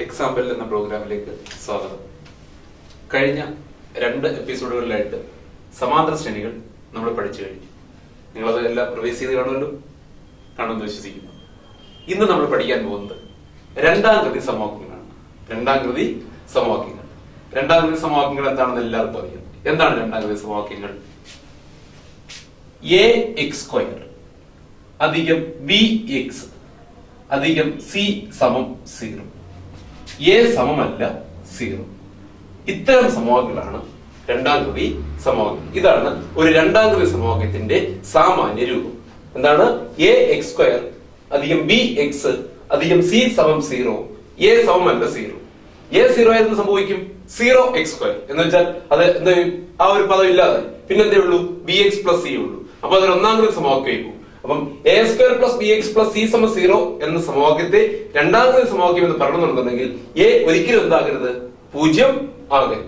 Example എന്ന പ്രോഗ്രാമിലേക്ക് സ്വാഗതം. കഴിഞ്ഞ രണ്ട് എപ്പിസോഡുകളിലായിട്ട് സമാന്തര ശ്രേണികൾ നമ്മൾ പഠിച്ചു കഴിഞ്ഞു. നിങ്ങളത് എല്ലാം റിവൈസ് ചെയ്ത് കാണുമല്ലോ? കാണുമെന്ന് വിശ്വസിക്കുന്നു. ഇന്ന് നമ്മൾ പഠിക്കാൻ പോകുന്നത് രണ്ടാം കൃതി സമവാക്യങ്ങളാണ്. രണ്ടാം കൃതി സമവാക്യങ്ങൾ. രണ്ടാം കൃതി സമവാക്യങ്ങൾ എന്താണെന്ന് എല്ലാവർക്കും അറിയാം. എന്താണ് രണ്ടാം കൃതി സമവാക്യങ്ങൾ? എ എക്സ് സ്ക്വയർ അധികം ബി എക്സ് അധികം സി സമം സീറോ എ സമമല്ല സീറോ ഇത്തരം സമവാക്യങ്ങളാണ് രണ്ടാം കൃതി സമവാക്യം. ഇതാണ് ഒരു രണ്ടാം കൃതി സമവാക്യത്തിന്റെ സാമാന്യ രൂപം. എന്താണ്? എ എക്സ് സ്ക്വയർ അധികം ബി എക്സ് അധികം സി സമം സീറോ എ സമമല്ല സീറോ എ സീറോ ആയിരുന്നു സംഭവിക്കും. സീറോ എക്സ് സ്ക്വയർ എന്ന് വെച്ചാൽ അത് എന്താ ആ ഒരു പദം ഇല്ലാതെ പിന്നെന്തേ ഉള്ളൂ? ബി എക്സ് പ്ലസ് സി ഉള്ളൂ. അപ്പൊ അതൊരു ഒന്നാം കൃതി സമവാക്യമായി പോകും. അപ്പം A square plus B X plus C സമ സീറോ എന്ന സമവാക്യത്തെ രണ്ടാമത്തെ സമവാക്യം എന്ന് പറയണമെന്നുണ്ടെങ്കിൽ എ ഒരിക്കലും എന്താകരുത്? പൂജ്യം ആകരുത്.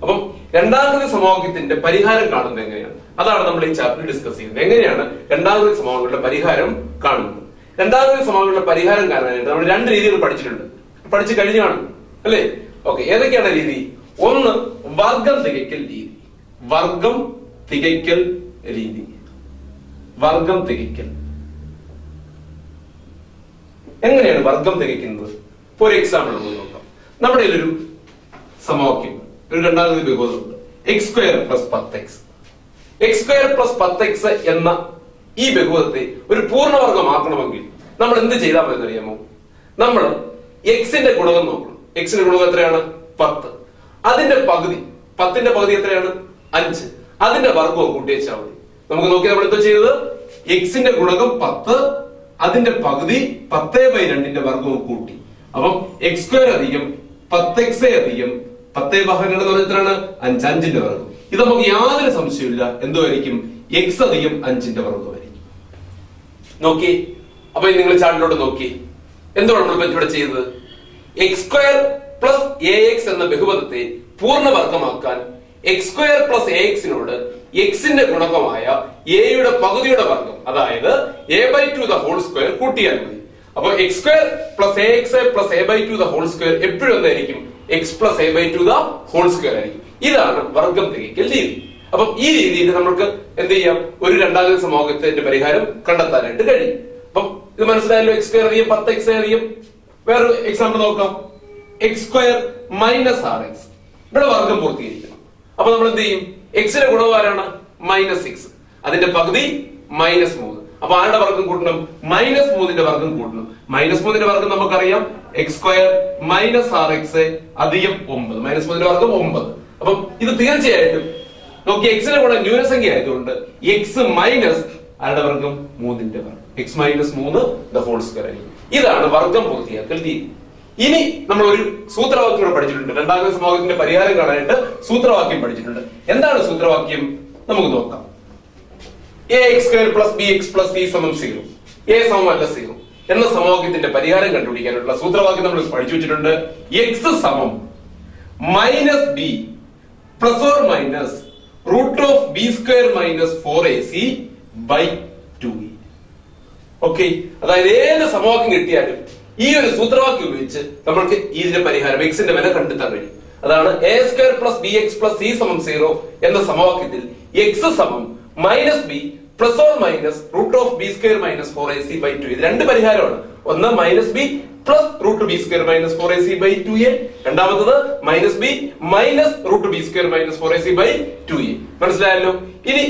അപ്പം രണ്ടാമത്തെ സമവാക്യത്തിന്റെ പരിഹാരം കാണുന്നത് എങ്ങനെയാണ്? അതാണ് നമ്മൾ ഈ ചാപ്റ്ററിൽ ഡിസ്കസ് ചെയ്യുന്നത്. എങ്ങനെയാണ്? രണ്ടാമത്തെ സമവാക്യങ്ങളുടെ പരിഹാരം കാണുന്നത്. രണ്ടാമത്തെ സമവാക്യങ്ങളുടെ പരിഹാരം കാണാനായിട്ട് നമ്മൾ രണ്ട് രീതികൾ പഠിച്ചിട്ടുണ്ട്. പഠിച്ചു കഴിഞ്ഞാണ് അല്ലേ? ഓക്കെ. ഏതൊക്കെയാണ് രീതി? ഒന്ന് വർഗം തികയ്ക്കൽ രീതി. വർഗം തികയ്ക്കൽ രീതി. വർഗം തികയ്ക്കൽ. എങ്ങനെയാണ് വർഗം തികയ്ക്കുന്നത്? ഫോർ എക്സാമ്പിൾ നമുക്ക് നോക്കാം. നമ്മുടെ ഒരു സമവാക്യം ഒരു രണ്ടാമത് ബഹുപദമുണ്ട് എക്സ് സ്ക്വയർ പ്ലസ് പത്ത് എക്സ് എക്സ് സ്ക്വയർ പ്ലസ് പത്ത് എക്സ് എന്ന ഈ ബഹുപദത്തെ ഒരു പൂർണവർഗമാക്കണമെങ്കിൽ നമ്മൾ എന്ത് ചെയ്താൽ മതി അറിയാമോ നമ്മൾ എക്സിന്റെ ഗുണകം നോക്കണം. എക്സിന്റെ ഗുണകം എത്രയാണ്? പത്ത്. അതിന്റെ പകുതി പത്തിന്റെ പകുതി എത്രയാണ്? അഞ്ച്. അതിന്റെ വർഗവും കൂട്ടിയച്ചാൽ മതി. നമുക്ക് നോക്കി നമ്മൾ എന്താ ചെയ്തത് എക്സിന്റെ ഗുണകം പത്ത് അതിന്റെ പകുതി പത്തേ ബൈ രണ്ടിന്റെ വർഗവും കൂട്ടി. അപ്പം എക്സ് സ്ക്വയർ അധികം പത്ത് എക്സ് അധികം പത്തേ ബൈ രണ്ട് എന്ന് പറഞ്ഞാൽ എത്രയാണ്? അഞ്ച് അഞ്ചിന്റെ വർഗം ഇത് നമുക്ക് യാതൊരു സംശയമില്ല എന്തുമായിരിക്കും? എക്സ് അധികം അഞ്ചിന്റെ വർഗമായിരിക്കും നോക്കി. അപ്പൊ നിങ്ങൾ ചാർട്ടിലോട്ട് നോക്കി. എന്തുകൊണ്ട് നമ്മൾ ഇവിടെ ചെയ്തത്? X square plus A X എന്ന ബഹുപദത്തെ പൂർണവർഗമാക്കാൻ എക്സ് സ്ക്വയർ പ്ലസ് എ എക്സിനോട് എക്സിന്റെ ഗുണകമായ എയുടെ പകുതിയുടെ വർഗം അതായത് A by two the whole square കൂട്ടിയാൽ മതി. അപ്പൊ X square plus A X plus A by two the whole square എപ്പോഴും എന്തായിരിക്കും? X plus A by two the whole square ആയിരിക്കും. ഇതാണ് വർഗം തികയ്ക്കൽ രീതി. അപ്പം ഈ രീതിയിൽ നമ്മൾക്ക് എന്ത് ചെയ്യാം? ഒരു രണ്ടാമത്തെ സമവാക്യത്തിന്റെ പരിഹാരം കണ്ടെത്താനായിട്ട് കഴിയും. അപ്പം ഇത് മനസ്സിലായല്ലോ എക്സ് സ്ക്വയർ അറിയാം പത്ത് എക്സ് അറിയാം. വേറൊരു എക്സാമ്പിൾ നോക്കാം. X square minus R X ഇവിടെ വർഗം പൂർത്തീകരിക്കണം. അപ്പൊ നമ്മൾ എന്ത് ചെയ്യും? എക്സിന്റെ ഗുണവും ആരാണ്? മൈനസ് സിക്സ് അതിന്റെ പകുതി മൈനസ് മൂന്ന്. അപ്പൊ ആരുടെ വർഗം കൂട്ടണം? മൈനസ് മൂന്നിന്റെ വർഗം കൂട്ടണം. മൈനസ് മൂന്നിന്റെ വർഗം നമുക്കറിയാം. X square minus R X അധികം ഒമ്പത്. മൈനസ് മൂന്നിന്റെ വർഗം ഒമ്പത്. അപ്പം ഇത് തീർച്ചയായിട്ടും നോക്കി എക്സിന്റെ കൂടെ ന്യൂനസംഖ്യ ആയതുകൊണ്ട് എക്സ് മൈനസ് ആരുടെ വർഗം മൂന്നിന്റെ വർഗം എക്സ് മൈനസ് മൂന്ന് ദ ഹോൾ സ്ക്വയർ ഇതാണ് വർഗം പൂർത്തിയാക്കൽ രീതി. ഇനി നമ്മൾ ഒരു സൂത്രവാക്യം കൂടെ പഠിച്ചിട്ടുണ്ട്. രണ്ടാമത്തെ സമവാക്യത്തിന്റെ പരിഹാരം കാണാനായിട്ട് സൂത്രവാക്യം പഠിച്ചിട്ടുണ്ട്. എന്താണ് സൂത്രവാക്യം? നമുക്ക് നോക്കാം. A X square plus B X plus C സമം സീറോ എ സമം അല്ല സീറോ എന്ന സമവാക്യത്തിന്റെ പരിഹാരം കണ്ടുപിടിക്കാനുള്ള സൂത്രവാക്യം നമ്മൾ പഠിച്ചു വെച്ചിട്ടുണ്ട്. എക്സ് സമം minus B plus or minus root of B square minus four A C by two okay അതായത് ഏത് സമവാക്യം കിട്ടിയാലും ഈ ഒരു സൂത്രവാക്യം ഉപയോഗിച്ച് നമ്മൾക്ക് ഇതിന്റെ പരിഹാരം എക്സിന്റെ വില കണ്ടെത്താൻ കഴിയും. അതാണ് A square plus B X plus C സമം സീറോ എന്ന സമവാക്യത്തിൽ എക്സ് സമം minus B plus or minus root of B square minus four A C by two ഇത് രണ്ട് പരിഹാരമാണ്. ഒന്ന് minus B plus root B square minus four A C by two A രണ്ടാമത്തത് minus B minus root B square minus four A C by two A മനസ്സിലായല്ലോ? ഇനി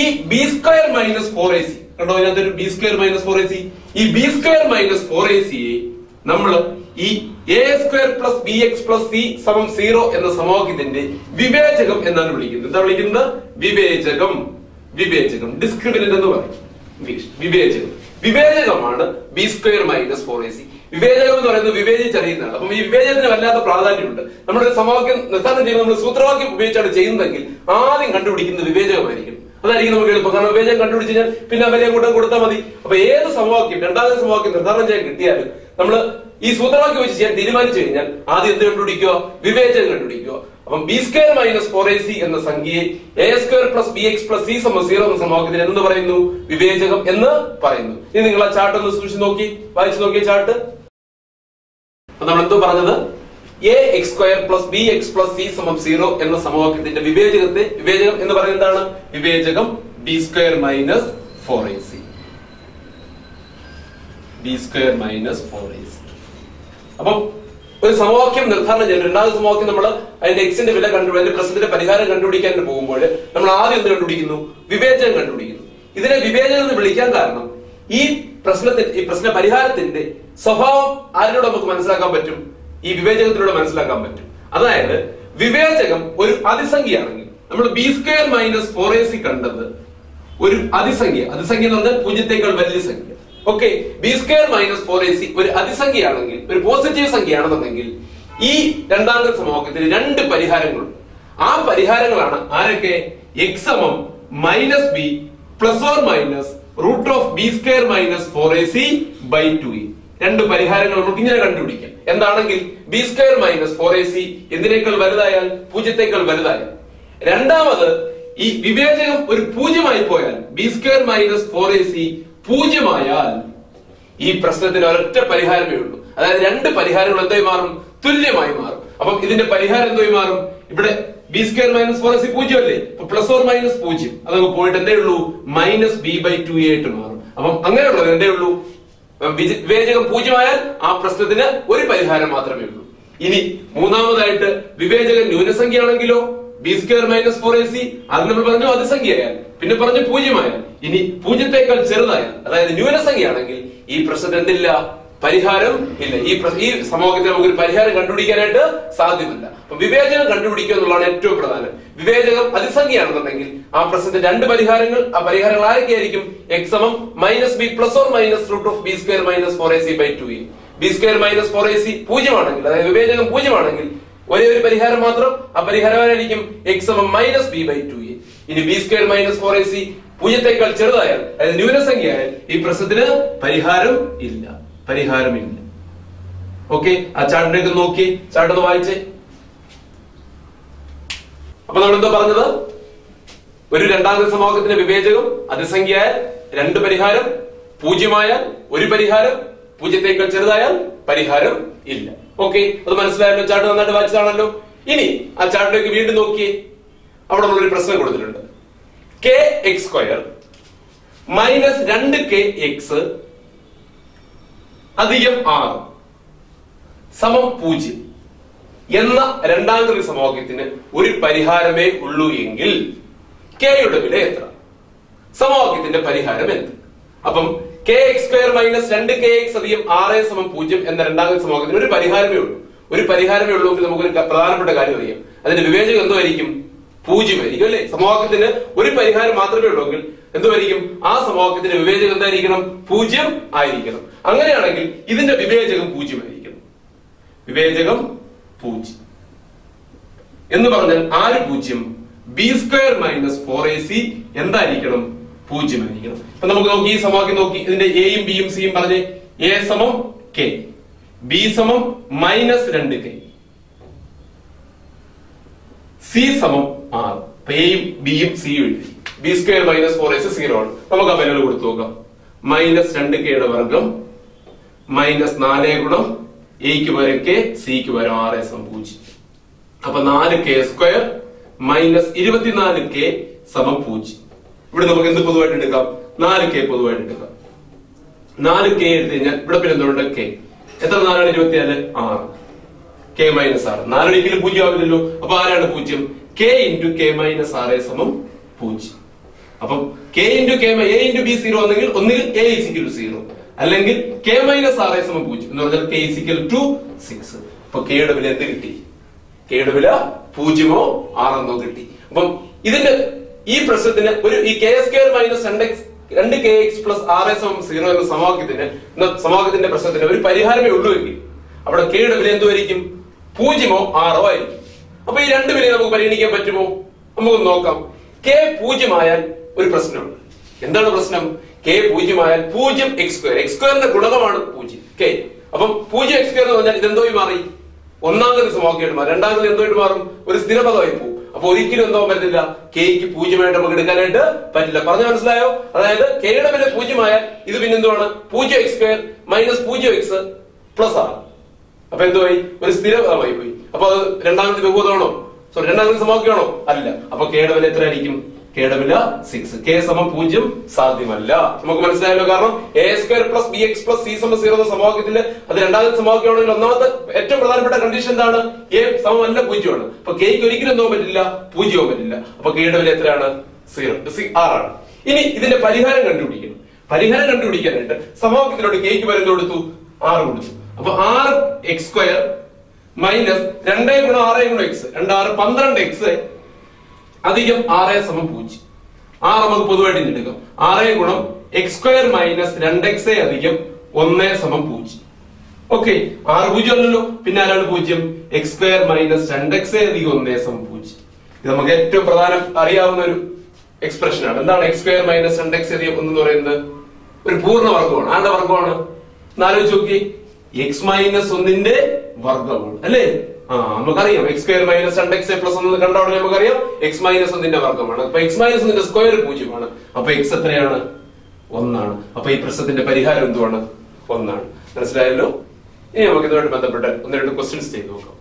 ഈ B square minus four A C കണ്ടോ ഇതിനകത്തൊരു B square minus four A C ഈ B square minus four A സിയെ നമ്മൾ ഈ A square plus B X plus C സമം സീറോ എന്ന സമവാക്യത്തിന്റെ വിവേചകം എന്നാണ് വിളിക്കുന്നത്. എന്താ വിളിക്കുന്നത്? വിവേചകം. വിവേചകം. ഡിസ്ക്രിമിനന്റ് എന്ന് പറയും. വിവേചകം. വിവേചകമാണ് B square minus four A C വിവേചകം എന്ന് പറയുന്നത് വിവേചിച്ചറിയുന്നതാണ്. അപ്പം ഈ വിവേചനത്തിന് വല്ലാത്ത പ്രാധാന്യമുണ്ട്. നമ്മുടെ സമവാക്യം നിർത്താനം ചെയ്യുന്നത് നമ്മൾ സൂത്രവാക്യം ഉപയോഗിച്ചാണ് ചെയ്യുന്നതെങ്കിൽ ആദ്യം കണ്ടുപിടിക്കുന്നത് വിവേചകമായിരിക്കും. അതായിരിക്കും നമുക്ക് എളുപ്പം. കാരണം വിവേചനം കണ്ടുപിടിച്ച് കഴിഞ്ഞാൽ പിന്നെ അവരെ കൂട്ടം കൊടുത്താൽ മതി. അപ്പൊ ഏത് സമവാക്യം രണ്ടാമത്തെ സമവാക്യം നിർദ്ധാരണം ചെയ്യാൻ കിട്ടിയാലും നമ്മൾ ഈ സൂത്രവാക്യം വെച്ച് ചെയ്യാൻ തീരുമാനിച്ചു കഴിഞ്ഞാൽ ആദ്യം എന്ത് കണ്ടുപിടിക്കുക? വിവേചനം കണ്ടുപിടിക്കുക. അപ്പം B square minus four A C എന്ന സംഖ്യയെ A square plus B X plus C സമ സീറോ എന്ന സമവാക്യത്തിന് എന്ത് പറയുന്നു? വിവേചകം എന്ന് പറയുന്നു. ഇനി നിങ്ങൾ ആ ചാർട്ട് ഒന്ന് സൂക്ഷിച്ച് നോക്കി വായിച്ചു നോക്കിയ ചാർട്ട് നമ്മൾ എന്തോ പറഞ്ഞത്? A X square plus B X plus C സമം സീറോ എന്ന സമവാക്യത്തിന്റെ വിവേചകത്തെ വിവേചകം എന്ന് പറയുന്നത് എന്താണ്? വിവേചകം B square minus four A C B square minus four A C അപ്പം ഒരു സമവാക്യം നിർദ്ധാരണം ചെയ്യുന്നു രണ്ടാമത്തെ സമവാക്യം നമ്മൾ അതിന്റെ എക്സിന്റെ വില കണ്ടു അതിന്റെ പ്രശ്നത്തിന്റെ പരിഹാരം കണ്ടുപിടിക്കാൻ പോകുമ്പോൾ നമ്മൾ ആദ്യം എന്ത് കണ്ടുപിടിക്കുന്നു? വിവേചനം കണ്ടുപിടിക്കുന്നു. ഇതിനെ വിവേചനം എന്ന് വിളിക്കാൻ കാരണം ഈ പ്രശ്നത്തിന്റെ ഈ പ്രശ്ന പരിഹാരത്തിന്റെ സ്വഭാവം ആരിലൂടെ നമുക്ക് മനസ്സിലാക്കാൻ പറ്റും? ഈ വിവേചകത്തിലൂടെ മനസ്സിലാക്കാൻ പറ്റും. അതായത് വിവേചകം ഒരു അതിസംഖ്യയാണെങ്കിൽ നമ്മൾ B square minus four A C കണ്ടത് ഒരു അതിസംഖ്യ. അതിസംഖ്യ എന്ന് പറഞ്ഞാൽ പൂജ്യത്തേക്കാൾ വലിയ സംഖ്യ. Okay B square minus four A C ഒരു അതിസംഖ്യയാണെങ്കിൽ ഒരു പോസിറ്റീവ് സംഖ്യയാണെന്നുണ്ടെങ്കിൽ ഈ രണ്ടാമത്തെ സമവാക്യത്തിന് രണ്ട് പരിഹാരങ്ങളുണ്ട് ആ പരിഹാരങ്ങളാണ് ആരൊക്കെ? എക്സ് സമം minus B plus or minus root of B square minus four A C by two E രണ്ട് പരിഹാരങ്ങൾ നമുക്ക് ഇങ്ങനെ കണ്ടുപിടിക്കാം. എന്താണെങ്കിൽ B square minus four A C എന്തിനേക്കാൾ വലുതായാൽ? പൂജ്യത്തേക്കാൾ വലുതായാൽ. രണ്ടാമത് ഈ വിവേചകം ഒരു പൂജ്യമായി പോയാൽ B square minus four A C പൂജ്യമായാൽ ഈ പ്രശ്നത്തിന് ഒരൊറ്റ പരിഹാരമേ ഉള്ളൂ. അതായത് രണ്ട് പരിഹാരങ്ങൾ എന്തായി മാറും? തുല്യമായി മാറും. അപ്പം ഇതിന്റെ പരിഹാരം എന്തായി മാറും? ഇവിടെ ബി സ്ക്വയർ മൈനസ് ഫോർ എസ് പൂജ്യം അല്ലേ പ്ലസ് ഓർ മൈനസ് പൂജ്യം. അതൊക്കെ പോയിട്ട് എന്തേ ഉള്ളൂ മൈനസ് ബി ബൈ ടു ആയിട്ട് മാറും. അപ്പം അങ്ങനെയുള്ളത് എന്തേ ഉള്ളൂ വിവേചകം പൂജ്യമായാൽ ആ പ്രശ്നത്തിന് ഒരു പരിഹാരം മാത്രമേ ഉള്ളൂ. ഇനി മൂന്നാമതായിട്ട് വിവേചകൻ ന്യൂനസംഖ്യയാണെങ്കിലോ B square minus four A C അത് നമ്മൾ പറഞ്ഞു അതിസംഖ്യയായാൽ പിന്നെ പറഞ്ഞു പൂജ്യമായാൽ ഇനി പൂജ്യത്തേക്കാൾ ചെറുതായാൽ അതായത് ന്യൂനസംഖ്യയാണെങ്കിൽ ഈ പ്രശ്നത്തിന് എന്തില്ല പരിഹാരം ഇല്ല. ഈ ഈ സമൂഹത്തിൽ നമുക്ക് ഒരു പരിഹാരം കണ്ടുപിടിക്കാനായിട്ട് സാധ്യമല്ല. അപ്പൊ വിവേചനം കണ്ടുപിടിക്കുക എന്നുള്ളതാണ് ഏറ്റവും പ്രധാനം. വിവേചകം അതിസംഖ്യയാണെന്നുണ്ടെങ്കിൽ ആ പ്രശ്നത്തിന്റെ രണ്ട് പരിഹാരങ്ങൾ ആ പരിഹാരങ്ങൾ ആരൊക്കെയായിരിക്കും? X M minus B plus or minus root of B square minus four A C by two A B square minus four A C പൂജ്യമാണെങ്കിൽ അതായത് വിവേചനം പൂജ്യമാണെങ്കിൽ ഒരേ ഒരു പരിഹാരം മാത്രം ആ പരിഹാരമായിരിക്കും X M minus B by two ഇനി B square minus four A C പൂജ്യത്തെക്കാൾ ചെറുതായാൽ അതായത് ന്യൂനസംഖ്യയായാൽ ഈ പ്രശ്നത്തിന് പരിഹാരം ഇല്ല. പരിഹാരമില്ല. ഓക്കെ ആ ചാർട്ടിലേക്ക് നോക്കി ചാട്ടൊന്ന് വായിച്ചേ. അപ്പൊ നമ്മൾ എന്താ പറഞ്ഞത്? ഒരു രണ്ടാമത്തെ സമവാക്യത്തിന്റെ വിവേചകം അതിസംഖ്യയായ രണ്ട് പരിഹാരം പൂജ്യമായാൽ ഒരു പരിഹാരം പൂജ്യത്തേക്കാൾ ചെറുതായാൽ പരിഹാരം ഇല്ല. ഓക്കെ അത് മനസ്സിലായല്ലോ ചാട്ട് നന്നായിട്ട് വായിച്ചതാണല്ലോ. ഇനി ആ ചാട്ടിലേക്ക് വീണ്ടും നോക്കിയേ. അവിടെ നമ്മളൊരു പ്രശ്നം കൊടുത്തിട്ടുണ്ട്. കെ എക്സ് സ്ക്വയർ മൈനസ് രണ്ട് കെ എക്സ് അധികം ആറ് സമം പൂജ്യം എന്ന രണ്ടാം കൃതി സമവാക്യത്തിന് ഒരു പരിഹാരമേ ഉള്ളൂ എങ്കിൽ കെയുടെ വില എത്ര? സമവാക്യത്തിന്റെ പരിഹാരം എന്ത്? അപ്പം കെ എക്സ് സ്ക്വയർ മൈനസ് രണ്ട് കെ എക്സ് അധികം ആറ് സമം പൂജ്യം എന്ന രണ്ടാം കൃതി സമവാക്യത്തിന് ഒരു പരിഹാരമേ ഉള്ളൂ. ഒരു പരിഹാരമേ ഉള്ളൂ എങ്കിൽ നമുക്കൊരു പ്രധാനപ്പെട്ട കാര്യം അറിയാം. അതിന്റെ വിവേചകം എന്തുമായിരിക്കും? പൂജ്യമായിരിക്കും അല്ലെ? സമവാക്യത്തിന് ഒരു പരിഹാരം മാത്രമേ ഉള്ളൂ എങ്കിൽ എന്തുമായിരിക്കും? ആ സമവാക്യത്തിന്റെ വിവേചകം എന്തായിരിക്കണം? പൂജ്യം ആയിരിക്കണം. അങ്ങനെയാണെങ്കിൽ ഇതിന്റെ വിവേചകം പൂജ്യമായിരിക്കുന്നു വിവേചകം പൂജ്യം. എന്ന് പറഞ്ഞാൽ ആര് പൂജ്യം? B square minus four A C എന്തായിരിക്കണം? പൂജ്യമായിരിക്കണം. അപ്പൊ നമുക്ക് നോക്കി ഈ സമവാക്യം നോക്കി. ഇതിന്റെ എയും ബിയും സിയും പറഞ്ഞ് എ സമം കെ ബി സമം മൈനസ് രണ്ട് കെ സി സമം ആറ്. അപ്പൊ എയും ബിയും സിയും എഴുതി. ബി സ്ക്വയർ മൈനസ് ഫോർ എസ് സീറോ ആണ്. നമുക്ക് ആ വിലകൾ കൊടുത്തു നോക്കാം. മൈനസ് രണ്ട് കെയുടെ വർഗം മൈനസ് നാല് ഗുണം എക്ക് വരെ കെ സിക്ക് വരെ ആറ് സമം പൂജ്യം. അപ്പൊ നാല് കെ സ്ക്വയർ മൈനസ് ഇരുപത്തിനാല് കെ സമം പൂജ്യം. ഇവിടെ നമുക്ക് എന്ത് പൊതുവായിട്ട് എടുക്കാം? നാല് കെ പൊതുവായിട്ട് എടുക്കാം. നാല് കെ എടുത്തു കഴിഞ്ഞാൽ ഇവിടെ പിന്നെ എന്തുകൊണ്ട് കെ. എത്ര നാലാണ് ഇരുപത്തിനാല്? ആറ്. കെ മൈനസ് ആറ്. നാലൊരിക്കലും പൂജ്യം ആവില്ലല്ലോ. അപ്പൊ ആരാണ് പൂജ്യം? കെ ഇന്റു കെ മൈനസ് ആറ് സമം പൂജ്യം. അപ്പം K into K A into B zero ആണെങ്കിൽ ഒന്നുകിൽ എ ഇസിക്കൽ സീറോ. അല്ലെങ്കിൽ കെ മൈനസ് ആർ ഐ സമം പൂജ്യം എന്ന് പറഞ്ഞാൽ കെ ഇസിക്കൽ ടു സിക്സ് അപ്പൊ കെയുടെ വില എന്ത് കിട്ടി? കെയുടെ വില പൂജ്യമോ ആറെന്നോ കിട്ടി. അപ്പം ഇതിന്റെ ഈ പ്രശ്നത്തിന് ഒരു ഈ കെ സ്ക്വയർ മൈനസ് രണ്ട് എക്സ് രണ്ട് K X plus R I സമം സീറോ എന്ന സമവാക്യത്തിന് സമവാക്യത്തിന്റെ പ്രശ്നത്തിന് ഒരു പരിഹാരമേ ഉള്ളൂ എങ്കിൽ അവിടെ കെയുടെ വില എന്തുമായിരിക്കും പൂജ്യമോ ആറോ ആയിരിക്കും. അപ്പൊ ഈ രണ്ട് വിലയെ നമുക്ക് പരിഗണിക്കാൻ പറ്റുമോ? നമുക്ക് നോക്കാം. കെ പൂജ്യമായാൽ ഒരു പ്രശ്നമുണ്ട്. എന്താണ് പ്രശ്നം? കെ പൂജ്യമായാൽ പൂജ്യം എക്സ് സ്ക്വയർ എക്സ് സ്ക്വയറിന്റെ ഗുണകമാണ് പൂജ്യം. കെ അപ്പം പൂജ്യം എക്സ് സ്ക്വയർ എന്ന് പറഞ്ഞാൽ ഇതെന്തോയി മാറി? ഒന്നാം ഗതി സമവാക്യമായിട്ട് മാറും. രണ്ടാം ഗതി എന്തോയിട്ട് മാറും? ഒരു സ്ഥിരപദമായി പോകും. അപ്പൊ ഒരിക്കലും എന്തോ പറ്റില്ല? കെക്ക് പൂജ്യമായിട്ട് നമുക്ക് എടുക്കാനായിട്ട് പറ്റില്ല. പറഞ്ഞു മനസ്സിലായോ? അതായത് കെയുടെ വില പൂജ്യമായാൽ ഇത് പിന്നെ എന്തുവാണ്? പൂജ്യം എക്സ് സ്ക്വയർ മൈനസ് പൂജ്യം എക്സ് പ്ലസ് ആണ് അപ്പൊ എന്തുമായി ഒരു സ്ഥിരപദമായി പോയി. അപ്പൊ അത് രണ്ടാമത്തെ ബഹുപതമാണോ സോറി രണ്ടാമത്തെ സമവാക്യമാണോ? അല്ല. അപ്പൊ കെയുടെ വില എത്രയായിരിക്കും? കേയുടെ വില സിക്സ് കെ സമം പൂജ്യം സാധ്യമല്ല. നമുക്ക് മനസ്സിലായല്ലോ കാരണം A square plus B X plus C സമം സീറോ എന്ന സമവാക്യത്തിൽ അത് രണ്ടാമത്തെ സമവാക്യമാണെങ്കിൽ ഒന്നാമത്തെ ഏറ്റവും പ്രധാനപ്പെട്ട കണ്ടീഷൻ എന്താണ്? എ അല്ല പൂജ്യമാണ്. അപ്പൊ കെയ്ക്ക് ഒരിക്കലും എന്തോ പറ്റില്ല? പൂജ്യവും പറ്റില്ല. അപ്പൊ കെയുടെ വില എത്രയാണ്? സീറോ ആറാണ് ഇനി ഇതിന്റെ പരിഹാരം കണ്ടുപിടിക്കണം. പരിഹാരം കണ്ടുപിടിക്കാനായിട്ട് സമവാക്യത്തിലോട്ട് കെയ്ക്ക് വരുന്ന കൊടുത്തു? ആറ് കൊടുത്തു. അപ്പൊ ആറ് എക്സ് സ്ക്വയർ മൈനസ് രണ്ടേ ഗുണം ആറേ ഗുണം എക്സ് രണ്ടാറ് പന്ത്രണ്ട് എക്സ് അധികം ആറ് സമം പൂജ്യം. ആറ് നമുക്ക് പൊതുവായിട്ട് എടുക്കാം. ആറ് ഗുണം എക്സ് സ്ക്വയർ മൈനസ് രണ്ട് എക്സ് അധികം ഒന്ന് സമം പൂജ്യം. ഓക്കെ ആറ് പൂജ്യം അല്ലല്ലോ. പിന്നെ ആരാണ് പൂജ്യം? എക്സ് സ്ക്വയർ മൈനസ് രണ്ട് എക്സ് അധികം ഒന്നേ സമം പൂജ്യം. ഇത് നമുക്ക് ഏറ്റവും പ്രധാനം അറിയാവുന്ന ഒരു എക്സ്പ്രഷൻ ആണ്. എന്താണ് എക്സ് സ്ക്വയർ മൈനസ് രണ്ട് എക്സ് അധികം ഒന്ന് എന്ന് പറയുന്നത്? ഒരു പൂർണ വർഗമാണ് ആരുടെ വർഗമാണ് എന്നാലോചിച്ച് നോക്കി എക്സ് മൈനസ് ഒന്നിന്റെ വർഗമാണ് അല്ലേ? നമുക്കറിയാം. എക്സ് സ്ക്വയർ മൈനസ് രണ്ട് എക്സ് പ്ലസ് ഒന്ന് കണ്ട ഉടനെ നമുക്കറിയാം. എക്സ് മൈനസ് ഒന്നിന്റെ വർഗമാണ് അപ്പൊ എക്സ് മൈനസ് ഒന്നിന്റെ സ്ക്വയർ പൂജ്യമാണ്. അപ്പൊ എക്സ് എത്രയാണ്? ഒന്നാണ്. അപ്പൊ ഈ പ്രശ്നത്തിന്റെ പരിഹാരം എന്തുവാണ്? ഒന്നാണ്. മനസ്സിലായല്ലോ? ഇനി നമുക്ക് ഇതുമായിട്ട് ബന്ധപ്പെട്ട് ഒന്ന് രണ്ട് ക്വസ്റ്റ്യൻസ് ചെയ്ത് നോക്കാം.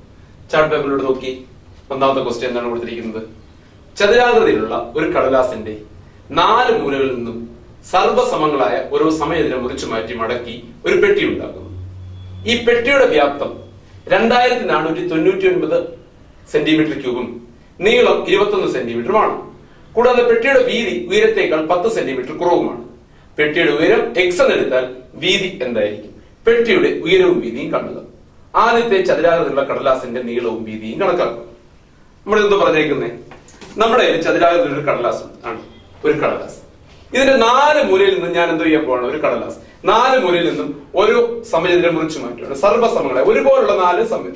ചാർട്ട് പേപ്പറിലോട് നോക്കി. ഒന്നാമത്തെ ക്വസ്റ്റ്യൻ എന്താണ് കൊടുത്തിരിക്കുന്നത്? ചതുരാകൃതിയിലുള്ള ഒരു കടലാസിന്റെ നാല് മൂലകളിൽ നിന്നും സർവസമങ്ങളായ ഓരോ സമയത്തിനെ മുറിച്ചു മാറ്റി മടക്കി ഒരു പെട്ടി ഉണ്ടാക്കുന്നു. ഈ പെട്ടിയുടെ വ്യാപ്തം രണ്ടായിരത്തി നാനൂറ്റി തൊണ്ണൂറ്റി ഒൻപത് സെന്റിമീറ്റർ ക്യൂബും നീളം ഇരുപത്തൊന്ന് സെന്റിമീറ്ററുമാണ് കൂടാതെ പെട്ടിയുടെ വീതി ഉയരത്തേക്കാൾ പത്ത് സെന്റിമീറ്റർ കുറവുമാണ്. പെട്ടിയുടെ ഉയരം എക്സ് എന്നെടുത്താൽ വീതി എന്തായിരിക്കും? പെട്ടിയുടെ ഉയരവും വീതിയും കാണുക. ആദ്യത്തെ ചതുരാകൃതിയുള്ള കടലാസിന്റെ നീളവും വീതിയും കണക്കാക്കുക. നമ്മൾ എന്തോ പറഞ്ഞേക്കുന്നേ? നമ്മുടെ ചതുരാകൃതിയുടെ കടലാസ് ആണ്. ഒരു കടലാസ്. ഇതിന്റെ നാല് മൂലയിൽ നിന്ന് ഞാൻ എന്ത് ചെയ്യാൻ പോവാണ്? ഒരു കടലാസ്. നാല് മൂലയിൽ നിന്നും ഒരു സമയത്തിനെ മുറിച്ചു മാറ്റുകയാണ് സർവസമങ്ങളെ ഒരുപോലുള്ള നാല് സമയം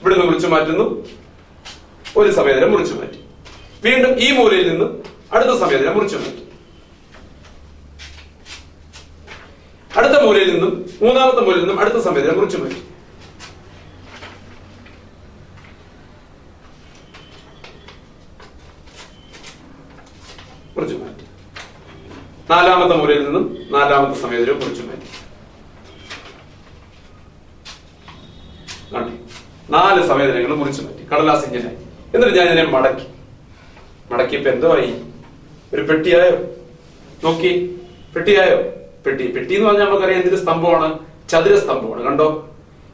ഇവിടെ നിന്ന് മുറിച്ചു മാറ്റുന്നു. ഒരു സമയത്തിനെ മുറിച്ചു മാറ്റി. വീണ്ടും ഈ മൂലയിൽ നിന്നും അടുത്ത സമയത്തിനെ മുറിച്ചു മാറ്റി. അടുത്ത മൂലയിൽ നിന്നും മൂന്നാമത്തെ മൂലയിൽ നിന്നും അടുത്ത സമയത്തിനെ മുറിച്ചു മാറ്റി. മുറിച്ചു മാറ്റി. നാലാമത്തെ മൂലയിൽ നിന്നും നാലാമത്തെ സമയത്തിനെ കുറിച്ചു മാറ്റി? നാല് സമയത്തിനങ്ങൾ മുറിച്ചു മാറ്റി കടലാസ് ഇങ്ങനെ. എന്നിട്ട് ഞാൻ ഇതിനെ മടക്കി. മടക്കിയപ്പോ ആയി? ഒരു പെട്ടിയായോ? നോക്കി. പെട്ടിയായോ? പെട്ടി. പെട്ടി എന്ന് പറഞ്ഞാൽ നമുക്കറിയാം എന്തിന്റെ സ്തംഭമാണ്? ചതുര സ്തംഭമാണ് കണ്ടോ?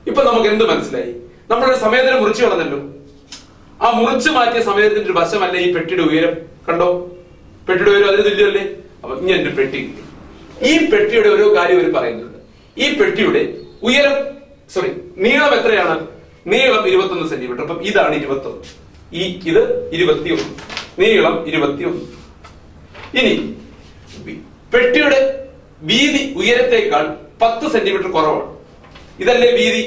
ഇപ്പൊ നമുക്ക് എന്ത് മനസ്സിലായി? നമ്മളൊരു സമയത്തിനെ മുറിച്ചു കളഞ്ഞല്ലോ. ആ മുറിച്ചു മാറ്റിയ സമയത്തിന്റെ ഒരു വശമല്ല ഈ പെട്ടിയുടെ ഉയരം? കണ്ടോ? പെട്ടിയുടെ ഉയരം അതിന് തുല്യമല്ലേ? അപ്പൊ ഇങ്ങനെ ഒരു പെട്ടി. ഈ പെട്ടിയുടെ ഓരോ കാര്യം ഇവർ പറയുന്നുണ്ട്. ഈ പെട്ടിയുടെ ഉയരം സോറി നീളം എത്രയാണ്? നീളം ഇരുപത്തൊന്ന് സെന്റിമീറ്റർ അപ്പം ഇതാണ് ഇരുപത്തൊന്ന്. ഈ ഇത് ഇരുപത്തിയൊന്ന്. നീളം ഇരുപത്തിയൊന്ന്. ഇനി പെട്ടിയുടെ വീതി ഉയരത്തേക്കാൾ പത്ത് സെന്റിമീറ്റർ കുറവാണ്. ഇതല്ലേ വീതി?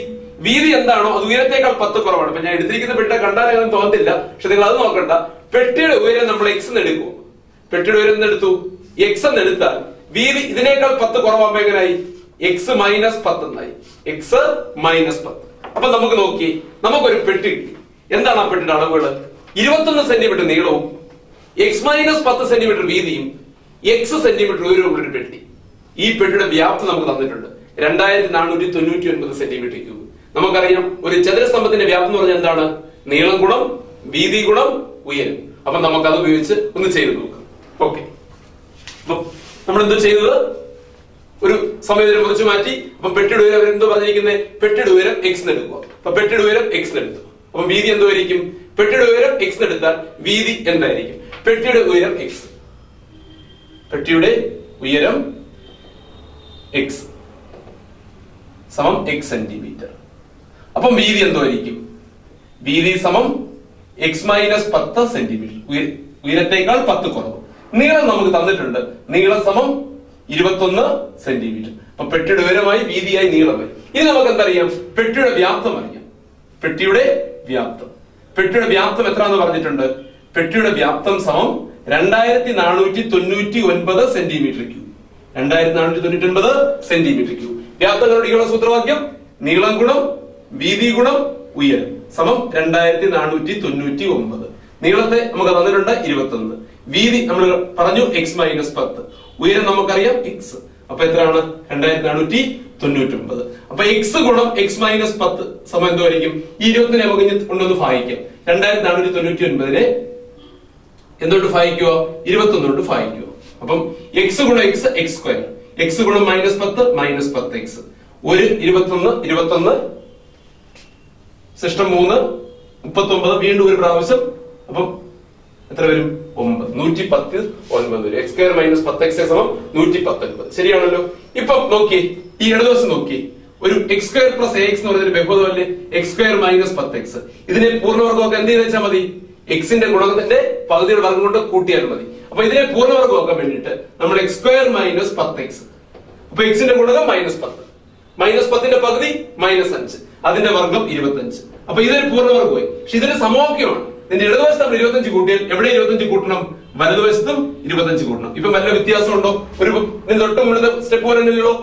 വീതി എന്താണോ അത് ഉയരത്തേക്കാൾ പത്ത് കുറവാണ്. അപ്പൊ ഞാൻ എടുത്തിരിക്കുന്ന പെട്ടിയെ കണ്ടാലും തോന്നത്തില്ല. പക്ഷെ നിങ്ങൾ അത് നോക്കണ്ട. പെട്ടിയുടെ ഉയരം നമ്മൾ എക്സ് എന്ന് എടുക്കുമോ പെട്ടിയുടെ ഉയരം എന്ന് എടുത്തു? എക്സ് എന്ന് എടുത്താൽ വീതി ഇതിനേക്കാൾ പത്ത് കുറവാകുമ്പോ എങ്ങനെയായി എക്സ് മൈനസ് പത്ത് എന്നായി. എക്സ് മൈനസ് പത്ത്. അപ്പൊ നമുക്ക് നോക്കി നമുക്കൊരു പെട്ടി കിട്ടി. എന്താണ് ആ പെട്ടിന്റെ അളവുകൾ ഇരുപത്തൊന്ന് സെന്റിമീറ്റർ നീളവും എക്സ് മൈനസ് പത്ത് സെന്റിമീറ്റർ വീതിയും എക്സ് സെന്റിമീറ്റർ ഉയരവും ഒരു പെട്ടി. ഈ പെട്ടിയുടെ വ്യാപ്തി നമുക്ക് തന്നിട്ടുണ്ട്. രണ്ടായിരത്തി നാനൂറ്റി തൊണ്ണൂറ്റി ഒൻപത് സെന്റിമീറ്റർ ക്യൂബ് നമുക്കറിയാം ഒരു ചതുരസ്തംഭത്തിന്റെ വ്യാപ്തി എന്ന് പറഞ്ഞാൽ എന്താണ്? നീളം ഗുണം വീതി ഗുണം ഉയരം. അപ്പൊ നമുക്ക് അത് ഉപയോഗിച്ച് ഒന്ന് ചെയ്ത് നോക്കാം. ഓക്കെ നമ്മൾ എന്തോ ചെയ്തത് ഒരു സമയത്തിനെ കുറച്ച് മാറ്റി അപ്പൊ പെട്ടിയുടെ ഉയരം എന്തോ പറഞ്ഞിരിക്കുന്നത് പെട്ടിയുടെ ഉയരം എക്സ് എടുക്കുക അപ്പൊ പെട്ടിയുടെ ഉയരം എക്സ് എടുത്തു അപ്പൊ വീതി എന്തുമായിരിക്കും പെട്ടിയുടെ ഉയരം എക്സ് എടുത്താൽ വീതി എന്തായിരിക്കും? പെട്ടിയുടെ ഉയരം എക്സ് പെട്ടിയുടെ ഉയരം എക്സ് സമം എക്സ് സെന്റിമീറ്റർ. അപ്പം വീതി എന്തോയിരിക്കും വീതി സമം എക്സ് മൈനസ് പത്ത് സെന്റിമീറ്റർ. ഉയ- ഉയരത്തേക്കാൾ പത്ത് കുറവ്. നീളം നമുക്ക് തന്നിട്ടുണ്ട്. നീളം സമം ഇരുപത്തൊന്ന് സെന്റിമീറ്റർ. അപ്പൊ പെട്ടിയുടെ ഉയരമായി വീതിയായി നീളമായി. ഇനി നമുക്ക് എന്തറിയാം പെട്ടിയുടെ വ്യാപ്തം അറിയാം. പെട്ടിയുടെ വ്യാപ്തം. പെട്ടിയുടെ വ്യാപ്തം എത്ര എന്ന് പറഞ്ഞിട്ടുണ്ട്? പെട്ടിയുടെ വ്യാപ്തം സമം രണ്ടായിരത്തി നാനൂറ്റി തൊണ്ണൂറ്റി ഒൻപത് സെന്റിമീറ്റർ ക്യൂ രണ്ടായിരത്തി നാനൂറ്റി തൊണ്ണൂറ്റി ഒൻപത് സെന്റിമീറ്റർ ക്യൂ വ്യാപ്തങ്ങളുടെ കണ്ടുപിടിക്കുന്ന സൂത്രവാക്യം? നീളം ഗുണം വീതി ഗുണം ഉയരം. സമം രണ്ടായിരത്തി നാനൂറ്റി തൊണ്ണൂറ്റി ഒമ്പത് നീളത്തെ നമുക്ക് തന്നിട്ടുണ്ട് ഇരുപത്തി വീതി നമ്മൾ പറഞ്ഞു എക്സ് മൈനസ് പത്ത്. ഉയരം നമുക്കറിയാം എക്സ് അപ്പൊ എത്രയാണ്? രണ്ടായിരത്തി നാനൂറ്റി തൊണ്ണൂറ്റി ഒമ്പത് അപ്പൊ എക്സ് ഗുണം എക്സ് മൈനസ് പത്ത്. സമയം എന്തായിരിക്കും ഈ ഇരുപത്തിനെ നമുക്ക് കൊണ്ടൊന്ന് ഭാഗിക്കാം. രണ്ടായിരത്തി നാനൂറ്റി തൊണ്ണൂറ്റി ഒൻപതിനെ എന്തുകൊണ്ട് ഭാഗിക്കുക? ഇരുപത്തി ഒന്നുകൊണ്ട് ഭാഗിക്കുക. അപ്പം എക്സ് ഗുണം എക്സ് എക്സ് സ്ക്വയർ എക്സ് ഗുണം മൈനസ് പത്ത് മൈനസ് പത്ത് എക്സ് ഒരു ഇരുപത്തി ഒന്ന് ഇരുപത്തി ഒന്ന് സിസ്റ്റം മൂന്ന് മുപ്പത്തി ഒമ്പത് വീണ്ടും ഒരു പ്രാവശ്യം. അപ്പം എത്ര വരും? ഒമ്പത്. നൂറ്റി പത്ത് ഒൻപത് വരും. എക്സ് സ്ക്വയർ മൈനസ് പത്ത് എക്സ് സമം നൂറ്റി പത്തൊൻപത് ശരിയാണല്ലോ? ഇപ്പൊ നോക്കി ഈ ഇടതുവശം നോക്കി ഒരു X square plus A X എന്ന് പറയുന്ന ബഹുപദമല്ലേ? എക്സ് സ്ക്വയർ മൈനസ് പത്ത് എക്സ് ഇതിനെ പൂർണവർഗമൊക്കെ എന്ത് ചെയ്ത് വെച്ചാൽ മതി? എക്സിന്റെ ഗുണകത്തിന്റെ പകുതിയുടെ വർഗം കൊണ്ട് കൂട്ടിയാൽ മതി. അപ്പൊ ഇതിനെ പൂർണവർഗമാക്കാൻ വേണ്ടിട്ട് നമ്മൾ എക്സ് സ്ക്വയർ മൈനസ് പത്ത് എക്സ് അപ്പൊ എക്സിന്റെ ഗുണകം മൈനസ് പത്ത്. മൈനസ് പത്തിന്റെ പകുതി മൈനസ് അഞ്ച്. അതിന്റെ വർഗം ഇരുപത്തി അഞ്ച് അപ്പൊ ഇതൊരു പൂർണവർഗമായി പക്ഷെ ഇതിന് സമവാക്യമാണ്. നിന്റെ ഇടതുവശത്ത് നമ്മൾ ഇരുപത്തഞ്ച് കൂട്ടിയാൽ എവിടെ ഇരുപത്തഞ്ച് കൂട്ടണം? വലതുവശത്തും ഇരുപത്തഞ്ച് കൂട്ടണം. ഇപ്പൊ വല്ല വ്യത്യാസമുണ്ടോ? ഒരു തൊട്ട് മുഴുവൻ സ്റ്റെപ്പ് പോലെയല്ലോ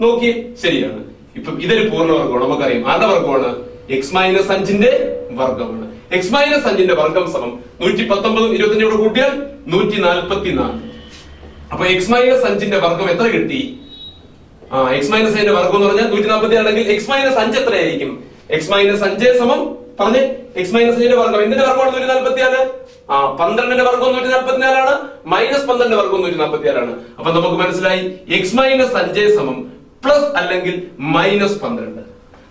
നോക്കി ശരിയാണ്. ഇപ്പൊ ഇതൊരു പൂർണ വർഗമാണ് നമുക്കറിയാം. ആരുടെ വർഗമാണ് എക്സ് മൈനസ് അഞ്ചിന്റെ വർഗമാണ് എക്സ് മൈനസ് അഞ്ചിന്റെ വർഗം സമം നൂറ്റി പത്തൊമ്പതും ഇരുപത്തഞ്ചും കൂടെ കൂട്ടിയാൽ നൂറ്റി നാൽപ്പത്തി നാല് അപ്പൊ എക്സ് മൈനസ് അഞ്ചിന്റെ വർഗം എത്ര കിട്ടി? ആ എക്സ് മൈനസ് അഞ്ചിന്റെ വർഗം എന്ന് പറഞ്ഞാൽ നൂറ്റി നാൽപ്പത്തി ആണെങ്കിൽ എക്സ് മൈനസ് അഞ്ച് എത്രയായിരിക്കും? എക്സ് മൈനസ് അഞ്ച് സമം പറഞ്ഞേ എക്സ് മൈനസ് അഞ്ചിന്റെ വർഗം എന്തിന്റെ വർഗമാണ് നൂറ്റി നാല് ആ പന്ത്രണ്ടിന്റെ വർഗം നൂറ്റി നാല്പത്തിനാലാണ് മൈനസ് പന്ത്രണ്ടിന്റെ വർഗം നൂറ്റി നാൽപ്പത്തി ആറാണ് അപ്പൊ നമുക്ക് മനസ്സിലായി എക്സ് മൈനസ് അഞ്ച് സമം പ്ലസ് അല്ലെങ്കിൽ മൈനസ് പന്ത്രണ്ട്.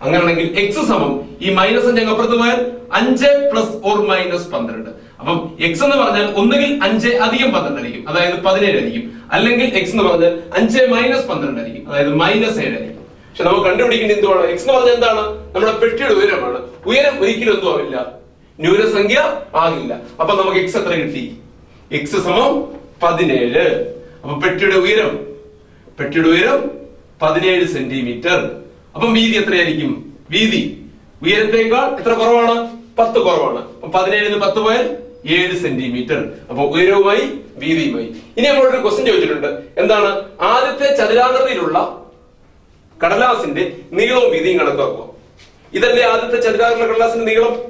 അങ്ങനെയാണെങ്കിൽ എക്സ് സമം ഈ മൈനസ് അഞ്ച് അപ്പുറത്ത് പോയാൽ അഞ്ച് പ്ലസ് ഓർ മൈനസ് പന്ത്രണ്ട്. അപ്പം എക്സ് എന്ന് പറഞ്ഞാൽ ഒന്നുകിൽ അഞ്ച് അധികം പന്ത്രണ്ട് ആയിരിക്കും. അതായത് പതിനേഴ് ആയിരിക്കും. അല്ലെങ്കിൽ എക്സ് എന്ന് പറഞ്ഞാൽ അഞ്ച് മൈനസ് പന്ത്രണ്ട് ആയിരിക്കും. അതായത് മൈനസ് ഏഴ് ആയിരിക്കും. പക്ഷെ നമ്മൾ കണ്ടുപിടിക്കേണ്ട എന്തുവാണ്? എക്സ് എന്ന് പറഞ്ഞാൽ എന്താണ്? നമ്മുടെ പെട്ടിയുടെ ഉയരമാണ്. ഉയരം ഒരിക്കലും ഒന്നും ആവില്ല. ന്യൂനസംഖ്യ ആകില്ല. അപ്പൊ നമുക്ക് എക്സ് എത്ര കിട്ടി? എക്സ് സമം പതിനേഴ്. അപ്പൊ പെട്ടിയുടെ ഉയരം? പെട്ടിയുടെ ഉയരം പതിനേഴ് സെന്റിമീറ്റർ. അപ്പം വീതി എത്രയായിരിക്കും? വീതി. ഉയരത്തേക്കാൾ എത്ര കുറവാണ്? പത്ത് കുറവാണ്. അപ്പൊ പതിനേഴിന് പത്ത് പോയാൽ ഏഴ് സെന്റിമീറ്റർ. അപ്പൊ ഉയരവുമായി വീതിയുമായി. ഇനി നമ്മളൊരു ക്വസ്റ്റ്യൻ ചോദിച്ചിട്ടുണ്ട്. എന്താണ്? ആദ്യത്തെ ചതുരാകൃതിയിലുള്ള കടലാസിന്റെ നീളവും വീതിയും കണക്കാക്കുക. ഇതല്ലേ ആദ്യത്തെ ചതുരാകൃതിയിലെ കടലാസിന്റെ നീളം?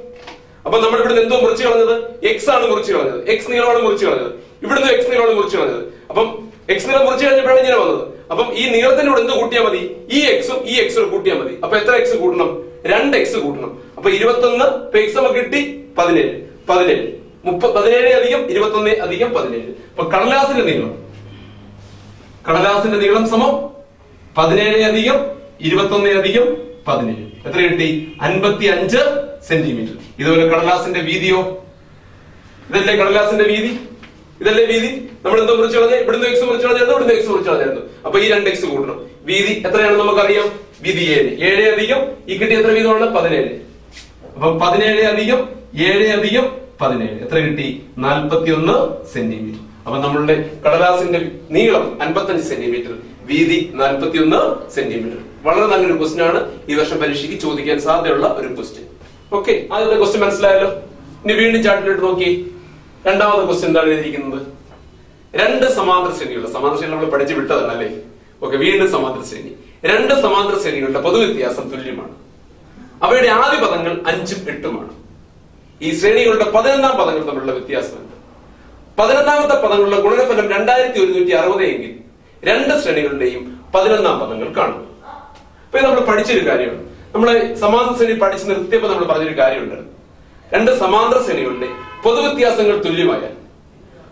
അപ്പൊ നമ്മൾ ഇവിടുന്ന് എന്തോ മുറിച്ച് കളഞ്ഞത്? എക്സ് ആണ് മുറിച്ച് കളഞ്ഞത്. എക്സ് നീളമാണ് മുറിച്ച് കളഞ്ഞത്. ഇവിടുന്ന് എക്സ് നീളമാണ് മുറിച്ച് കളഞ്ഞത്. അപ്പം എക്സ് നീളം മുറിച്ച് കഴിഞ്ഞപ്പോഴാണ് ഇങ്ങനെ വന്നത്. അപ്പം ഈ നീളത്തിനോട് എന്ത് കൂട്ടിയാൽ മതി. ഈ എക്സും ഈ എക്സും കൂട്ടിയാൽ മതി. അപ്പൊ എത്ര എക്സ് കൂട്ടണം? രണ്ട് എക്സ് കൂട്ടണം. അപ്പൊ ഇരുപത്തൊന്ന് എക്സ് നമുക്ക് കിട്ടി പതിനേഴ്. പതിനേഴ്. മുപ്പത് പതിനേഴ് അധികം ഇരുപത്തൊന്ന് അധികം പതിനേഴ്. അപ്പൊ കടലാസിന്റെ നീളം. കടലാസിന്റെ നീളം സമം പതിനേഴ് അധികം ഇരുപത്തൊന്ന് അധികം പതിനേഴ്. എത്ര കിട്ടി? അൻപത്തി അഞ്ച് സെന്റിമീറ്റർ. ഇതുപോലെ കടലാസിന്റെ വീതിയോ? ഇതല്ലേ കടലാസിന്റെ വീതി? ഇതല്ലേ വീതി? നമ്മൾ എന്തോ കുറിച്ച് കളഞ്ഞു ഇവിടുന്ന് എക്സ് കുറിച്ച് കളഞ്ഞായിരുന്നു ഇവിടുന്ന് എക്സ് കുറിച്ച് കളഞ്ഞായിരുന്നു അപ്പൊ ഈ രണ്ട് എക്സ് കൂട്ടണം. വീതി എത്രയാണെന്ന് നമുക്കറിയാം? വീതി ഏഴ്. ഏഴ് അധികം ഈ കിട്ടിയ എത്ര വീതമാണ്? പതിനേഴ്. അപ്പൊ പതിനേഴ് അധികം ഏഴ് അധികം പതിനേഴ്. എത്ര കിട്ടി? നാൽപ്പത്തി ഒന്ന് സെന്റിമീറ്റർ. അപ്പൊ നമ്മളുടെ കടലാസിന്റെ നീളം അൻപത്തഞ്ച് സെന്റിമീറ്റർ. വീതി നാൽപ്പത്തി ഒന്ന് സെന്റിമീറ്റർ. വളരെ നല്ലൊരു ക്വസ്റ്റ്യൻ ആണ്. ഈ വർഷം പരീക്ഷയ്ക്ക് ചോദിക്കാൻ സാധ്യതയുള്ള ഒരു ക്വസ്റ്റ്യൻ ഓക്കെ ആദ്യത്തെ ക്വസ്റ്റ്യൻ മനസ്സിലായല്ലോ? ഇനി വീണ്ടും ചാട്ടിലിട്ട് നോക്കി. രണ്ടാമത്തെ ക്വസ്റ്റ്യൻ എന്താണ് എഴുതിയിരിക്കുന്നത്? രണ്ട് സമാന്തര ശ്രേണികളുടെ സമാന്തര ശ്രേണി നമ്മൾ പഠിച്ചു വിട്ടതാണ് അല്ലേ? ഓക്കെ വീണ്ടും സമാന്തര ശ്രേണി. രണ്ട് സമാന്തര ശ്രേണികളുടെ പൊതുവ്യത്യാസം തുല്യമാണ്. അവയുടെ ആദ്യ പദങ്ങൾ അഞ്ചും എട്ടുമാണ്. ഈ ശ്രേണികളുടെ പതിനൊന്നാം പദങ്ങൾ തമ്മിലുള്ള വ്യത്യാസമുണ്ട് പതിനൊന്നാമത്തെ പദങ്ങളുടെ ഗുണനഫലം രണ്ടായിരത്തി ഒരുന്നൂറ്റി അറുപത് എങ്കിൽ രണ്ട് ശ്രേണികളുടെയും പതിനൊന്നാം പദങ്ങൾ കാണും ഇപ്പൊ നമ്മൾ പഠിച്ചൊരു കാര്യമാണ് നമ്മളെ സമാന്തര ശ്രേണി പഠിച്ച് നിർത്തിയപ്പോൾ നമ്മൾ പറഞ്ഞൊരു കാര്യമുണ്ട്. രണ്ട് സമാന്തര ശ്രേണികളുടെ പൊതുവ്യത്യാസങ്ങൾ തുല്യമായാൽ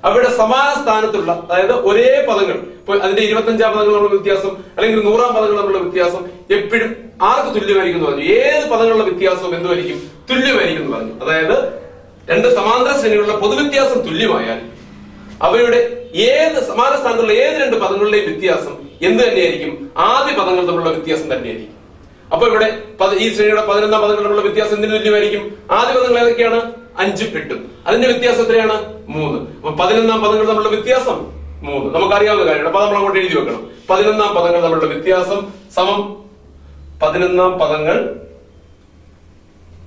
അവരുടെ സമാന സ്ഥാനത്തുള്ള അതായത് ഒരേ പദങ്ങൾ ഇപ്പൊ അതിന്റെ ഇരുപത്തഞ്ചാം പദങ്ങൾ തമ്മിലുള്ള വ്യത്യാസം അല്ലെങ്കിൽ നൂറാം പദങ്ങൾ തമ്മിലുള്ള വ്യത്യാസം എപ്പോഴും ആർക്ക് തുല്യമായിരിക്കും എന്ന് പറഞ്ഞു. ഏത് പദങ്ങളുടെ വ്യത്യാസവും എന്തുമായിരിക്കും? തുല്യമായിരിക്കും എന്ന് പറഞ്ഞു. അതായത് രണ്ട് സമാന്തര ശ്രേണികളുടെ പൊതുവ്യത്യാസം തുല്യമായാൽ അവയുടെ ഏത് സമാന സ്ഥാനത്തുള്ള ഏത് രണ്ട് പദങ്ങളുടെയും വ്യത്യാസം എന്ത് തന്നെയായിരിക്കും? ആദ്യ പദങ്ങൾ തമ്മിലുള്ള വ്യത്യാസം തന്നെയായിരിക്കും. അപ്പൊ ഇവിടെ ഈ ശ്രേണിയുടെ പതിനൊന്നാം പദങ്ങൾ തമ്മിലുള്ള വ്യത്യാസം എന്തിനു തുല്യമായിരിക്കും? ആദ്യ പദങ്ങൾ ഏതൊക്കെയാണ്? അഞ്ചും എട്ടും. അതിന്റെ വ്യത്യാസം എത്രയാണ്? മൂന്ന്. അപ്പൊ പതിനൊന്നാം പദങ്ങൾ തമ്മിലുള്ള വ്യത്യാസം മൂന്ന്. നമുക്കറിയാവുന്ന കാര്യമാണ്. അപ്പൊ നമ്മൾ അങ്ങോട്ട് എഴുതി വെക്കണം. പതിനൊന്നാം പദങ്ങൾ തമ്മിലുള്ള വ്യത്യാസം സമം പതിനൊന്നാം പദങ്ങൾ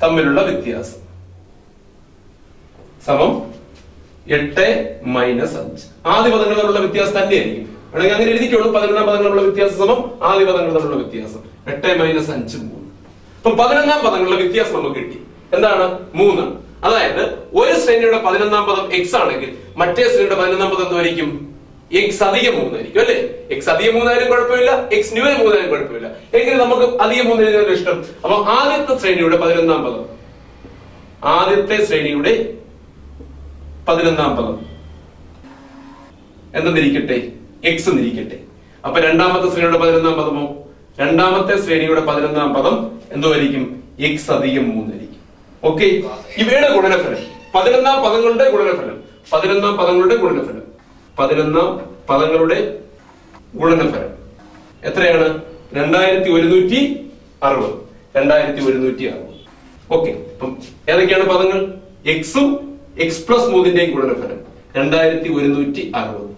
തമ്മിലുള്ള വ്യത്യാസം. സമം എട്ട് മൈനസ് അഞ്ച്. ആദ്യ പദങ്ങൾ തമ്മിലുള്ള വ്യത്യാസം തന്നെയായിരിക്കും. വേണമെങ്കിൽ അങ്ങനെ എഴുതിക്കോളൂ. പതിനൊന്നാം പദങ്ങൾ തമ്മിലുള്ള വ്യത്യാസം സമം ആദ്യ പദങ്ങൾ തമ്മിലുള്ള വ്യത്യാസം. എട്ട് മൈനസ് അഞ്ച് മൂന്ന്. അപ്പൊ പതിനൊന്നാം പദങ്ങളുടെ വ്യത്യാസം നമുക്ക് കിട്ടി. എന്താണ്? മൂന്ന്. അതായത് ഒരു ശ്രേണിയുടെ പതിനൊന്നാം പദം എക്സ് ആണെങ്കിൽ മറ്റേ ശ്രേണിയുടെ പതിനൊന്നാം പദം എന്തായിരിക്കും എക്സ് അധികം മൂന്നായിരിക്കും അല്ലേ? എക്സ് അധികം മൂന്നായാലും കുഴപ്പമില്ല. എക്സ് ന്യൂ മൂന്നായാലും കുഴപ്പമില്ല. എങ്കിലും നമുക്ക് അധികം മൂന്നിനാലും ഇഷ്ടം? അപ്പൊ ആദ്യത്തെ ശ്രേണിയുടെ പതിനൊന്നാം പദം. ആദ്യത്തെ ശ്രേണിയുടെ പതിനൊന്നാം പദം. എന്തെന്നിരിക്കട്ടെ എക്സ് എന്നിരിക്കട്ടെ അപ്പൊ രണ്ടാമത്തെ ശ്രേണിയുടെ പതിനൊന്നാം പദമോ? രണ്ടാമത്തെ ശ്രേണിയുടെ പതിനൊന്നാം പദം എന്തോ ആയിരിക്കും എക്സ് അധികം മൂന്നായിരിക്കും ഓക്കെ ഇവയുടെ ഗുണനഫലം. പതിനൊന്നാം പദങ്ങളുടെ ഗുണനഫലം. പതിനൊന്നാം പദങ്ങളുടെ ഗുണനഫലം. പതിനൊന്നാം പദങ്ങളുടെ ഗുണനഫലം. എത്രയാണ്? രണ്ടായിരത്തി ഒരുന്നൂറ്റി അറുപത്. രണ്ടായിരത്തി ഒരുന്നൂറ്റി അറുപത്. ഓക്കെ അപ്പം ഏതൊക്കെയാണ് പദങ്ങൾ? എക്സും എക്സ് പ്ലസ് മൂന്നിന്റെയും ഗുണനഫലം രണ്ടായിരത്തി ഒരുന്നൂറ്റി അറുപത്.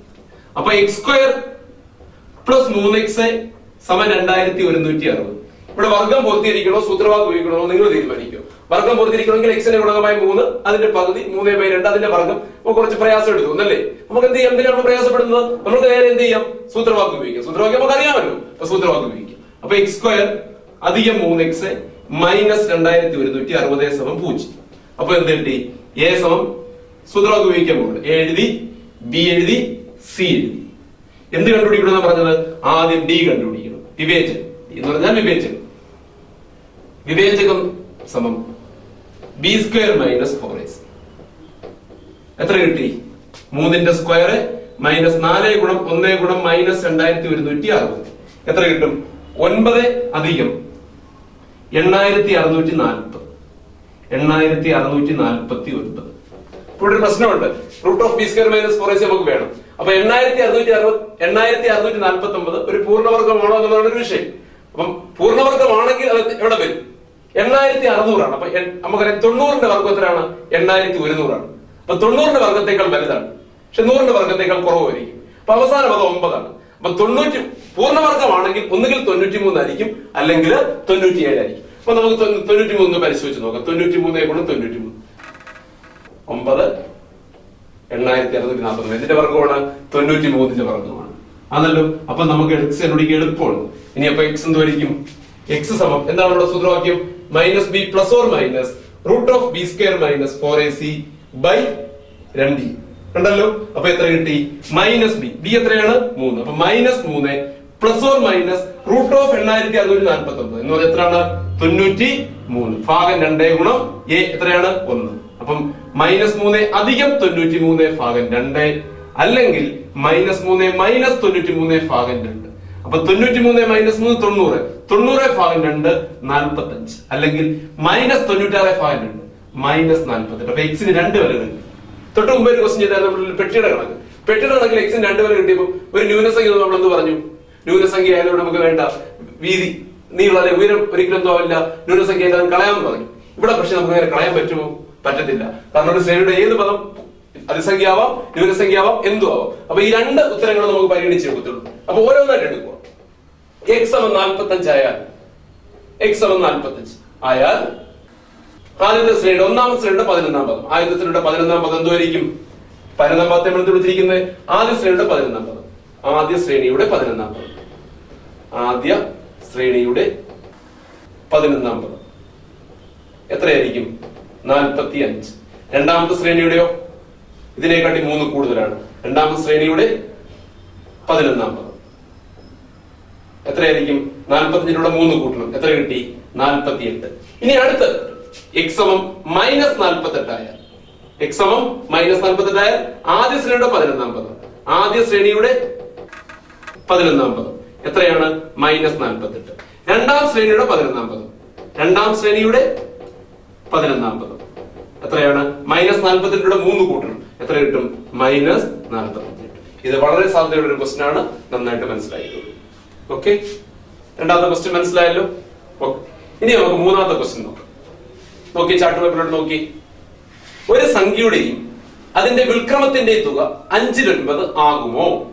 അപ്പൊ എക്സ് സ്ക്വയർ പ്ലസ് മൂന്ന് എക്സ് സമം രണ്ടായിരത്തി ഒരുന്നൂറ്റി അറുപത്. ഇവിടെ വർഗം പൂർത്തീകരിക്കണോ സൂത്രവാദം ഉപയോഗിക്കണോ? നിങ്ങൾ തീരുമാനിക്കും. വർഗം പൂർത്തീകരിക്കണമെങ്കിൽ എക്സിന്റെ ഗുണകമായി മൂന്ന് അതിന്റെ പകുതി മൂന്ന് ബൈ രണ്ട് അതിന്റെ വർഗം. നമുക്ക് കുറച്ച് പ്രയാസം എടുത്തു എന്നല്ലേ നമുക്ക് എന്ത് ചെയ്യാം? എന്തിനാണ് പ്രയാസപ്പെടുന്നത്? നമുക്ക് നേരെ എന്ത് ചെയ്യാം? സൂത്രവാക്യം ഉപയോഗിക്കാം. സൂത്രവാക്യം നമുക്ക് അറിയാമല്ലോ. അപ്പൊ സൂത്രവാക്യം ഉപയോഗിക്കാം. അപ്പൊ എക്സ് സ്ക്വയർ അധികം മൂന്ന് എക്സ് മൈനസ് രണ്ടായിരത്തി ഒരുന്നൂറ്റി അറുപത് സമം പൂജ്യം. അപ്പൊ എന്ത് കിട്ടി എ സമം സൂത്രവാക്യം ഉപയോഗിക്കാൻ പോകുന്നത് എ എഴുതി ബി എഴുതി സി എഴുതി. എന്ത് കണ്ടുപിടിക്കണം എന്നാ പറഞ്ഞത്? ആദ്യം ഡി കണ്ടുപിടിക്കണം. വിവേചനം. എന്ന് പറഞ്ഞാൽ വിവേചനം. വിവേചകം സമം B square minus four S എത്ര കിട്ടി? മൂന്നിന്റെ സ്ക്വയർ മൈനസ് നാല് ഗുണം ഒന്ന് ഗുണം മൈനസ് രണ്ടായിരത്തി ഒരുന്നൂറ്റി അറുപത്. എത്ര കിട്ടും? ഒൻപത് അധികം. എണ്ണായിരത്തി അറുന്നൂറ്റി നാൽപ്പത്. എണ്ണായിരത്തി അറുന്നൂറ്റി നാൽപ്പത്തി ഒൻപത് ഇവിടെ ഒരു പ്രശ്നമുണ്ട്. Root of B minus four നമുക്ക് വേണം. അപ്പൊ എണ്ണായിരത്തി അറുന്നൂറ്റി അറുപത് എണ്ണായിരത്തി അറുന്നൂറ്റി നാൽപ്പത്തി ഒമ്പത് ഒരു പൂർണവർഗമാണോ എന്നുള്ളതാണ് ഒരു വിഷയം. അപ്പം പൂർണവർഗമാണെങ്കിൽ അത് എവിടെ വരും? എണ്ണായിരത്തി അറുന്നൂറാണ് അപ്പൊ നമുക്കറിയാം തൊണ്ണൂറിന്റെ വർഗം എത്രയാണ്? എണ്ണായിരത്തി ഒരുന്നൂറാണ് അപ്പൊ തൊണ്ണൂറിന്റെ വർഗത്തേക്കാൾ വലുതാണ്. പക്ഷെ നൂറിന്റെ വർഗത്തേക്കാൾ കുറവായിരിക്കും. അപ്പൊ അവസാന അത് ഒമ്പതാണ്. അപ്പൊ തൊണ്ണൂറ്റി പൂർണവർഗമാണെങ്കിൽ ഒന്നുകിൽ തൊണ്ണൂറ്റി മൂന്നായിരിക്കും അല്ലെങ്കിൽ തൊണ്ണൂറ്റി ഏഴായിരിക്കും അപ്പൊ നമുക്ക് തൊണ്ണൂ- തൊണ്ണൂറ്റി മൂന്ന് പരിശോധിച്ച് നോക്കാം. തൊണ്ണൂറ്റി മൂന്നേ ഗുണം തൊണ്ണൂറ്റി മൂന്ന് ഒമ്പത് എണ്ണായിരത്തി അറുന്നൂറ്റി നാൽപ്പത് എന്തിന്റെ വർഗമാണ് തൊണ്ണൂറ്റി മൂന്നിന്റെ വർഗമാണ്. ആണല്ലോ? അപ്പൊ നമുക്ക് എക്സ് കണ്ടുപിടിക്കാൻ എളുപ്പമാണ് ഇനി അപ്പൊ എക്സ് എന്തായിരിക്കും എക്സ് സമം. എന്താണ് ഇവിടെ സൂത്രവാക്യം? Minus B plus or minus root of B square minus four A C by രണ്ട് കണ്ടല്ലോ? അപ്പൊ എത്ര കിട്ടി? മൈനസ് ബി ബി എത്രയാണ്? മൂന്ന്. അപ്പൊ മൈനസ് മൂന്ന് plus or minus root of എണ്ണായിരത്തി അറുന്നൂറ്റി നാൽപ്പത്തി ഒമ്പത് എന്ന് പറഞ്ഞാൽ എത്രയാണ്? തൊണ്ണൂറ്റി മൂന്ന്. ഭാഗം രണ്ടേ ഗുണം എ എത്രയാണ്? ഒന്ന്. അപ്പം മൈനസ് മൂന്ന് അധികം തൊണ്ണൂറ്റി മൂന്ന് ഭാഗം രണ്ട്. അല്ലെങ്കിൽ മൈനസ് മൂന്ന് മൈനസ് തൊണ്ണൂറ്റി മൂന്ന് ഭാഗം രണ്ട്. അപ്പൊ തൊണ്ണൂറ്റി മൂന്ന് മൈനസ് മൂന്ന് തൊണ്ണൂറ്. തൊണ്ണൂറ് ഭാഗം രണ്ട് നാൽപ്പത്തി അഞ്ച് അല്ലെങ്കിൽ മൈനസ് തൊണ്ണൂറ്റാറ് ഭാഗം രണ്ട് മൈനസ് നാൽപ്പത്തെട്ട് അപ്പൊ എക്സിന് രണ്ട് വിലകൾ തൊട്ട് മുമ്പ് ഒരു ക്വസ്റ്റ്യൻ ചെയ്താൽ നമ്മൾ പെട്ടിയുടെ കണക്ക്. പെട്ടിയുടെ കണക്കിൽ എക്സിന് രണ്ട് വില കിട്ടിയപ്പോൾ ഒരു ന്യൂനസംഖ്യ നമ്മൾ എന്ത് പറഞ്ഞു? ന്യൂനസംഖ്യ ആയതുകൊണ്ട് നമുക്ക് വേണ്ട വീതി നീളം അല്ലെ ഉയരം ഒരിക്കലും തോന്നില്ല. ന്യൂനസംഖ്യ ആയാലും കളയാമെന്ന് പറഞ്ഞു. ഇവിടെ പക്ഷെ നമുക്ക് അങ്ങനെ കളയാൻ പറ്റുമോ? പറ്റത്തില്ല. കാരണം ഒരു ശ്രേണിയുടെ ഏത് പദം അതിസംഖ്യ ആവാം എന്തും ആവാം. അപ്പൊ ഈ രണ്ട് ഉത്തരങ്ങൾ നമുക്ക് പരിഗണിച്ച് പറ്റുള്ളൂ അപ്പൊ ഓരോന്നായിട്ട് എടുക്കുക. എക്സ് നാൽപ്പത്തി അഞ്ചായാൽ എക്സ് സമം നാൽപ്പത്തി അഞ്ച് ആയാൽ ആദ്യത്തെ ശ്രേണിയുടെ ഒന്നാമത്തെ ശ്രേണിയുടെ പതിനൊന്നാം പദം. ആദ്യത്തെ ശ്രേണിയുടെ പതിനൊന്നാം പദം എന്തുമായിരിക്കും പതിനൊന്നാം പദത്തെ നമ്മൾ വിളിച്ചിരിക്കുന്നത് ആദ്യ ശ്രേണിയുടെ പതിനൊന്നാം പദം. ആദ്യ ശ്രേണിയുടെ പതിനൊന്നാം പദം. ആദ്യ ശ്രേണിയുടെ പതിനൊന്നാം പദം എത്രയായിരിക്കും? നാൽപ്പത്തി അഞ്ച് രണ്ടാമത്തെ ശ്രേണിയുടെയോ? ഇതിനെക്കാട്ടി മൂന്ന് കൂടുതലാണ്. രണ്ടാമത്തെ ശ്രേണിയുടെ പതിനൊന്നാം പദം എത്രയായിരിക്കും? നാൽപ്പത്തിയഞ്ചിലൂടെ മൂന്ന് കൂട്ടണം. എത്ര കിട്ടി? നാൽപ്പത്തി എട്ട് ഇനി അടുത്ത്. എക്സമം സമം മൈനസ് നാൽപ്പത്തി എട്ടായാൽ എക്സമം മൈനസ് നാൽപ്പത്തി എട്ടായാൽ ആദ്യ ശ്രേണിയുടെ പതിനൊന്നാം പദം ആദ്യ ശ്രേണിയുടെ പതിനൊന്നാം പദം എത്രയാണ്? മൈനസ് നാൽപ്പത്തെട്ട്. രണ്ടാം ശ്രേണിയുടെ പതിനൊന്നാം പദം. രണ്ടാം ശ്രേണിയുടെ പതിനൊന്നാം പദം. എത്രയാണ്? മൈനസ് നാൽപ്പത്തെട്ടിയുടെ മൂന്ന് കൂട്ടണം. എത്ര കിട്ടും? മൈനസ് നാൽപ്പത്തെട്ട്. ഇത് വളരെ സാധ്യതയുള്ള ഒരു ക്വസ്റ്റൻ ആണ് നന്നായിട്ട് മനസ്സിലായിട്ടുള്ളൂ ഓക്കെ? രണ്ടാമത്തെ ക്വസ്റ്റ്യൻ മനസ്സിലായല്ലോ? ഓക്കെ. ഇനി നമുക്ക് മൂന്നാമത്തെ ക്വസ്റ്റ്യൻ നോക്കാം. നോക്കി ചാർട്ട് പേപ്പറിലോട്ട് നോക്കി. ഒരു സംഖ്യയുടെയും അതിന്റെ വിൽക്രമത്തിന്റെയും തുക അഞ്ചിലൊൻപത് ആകുമോ?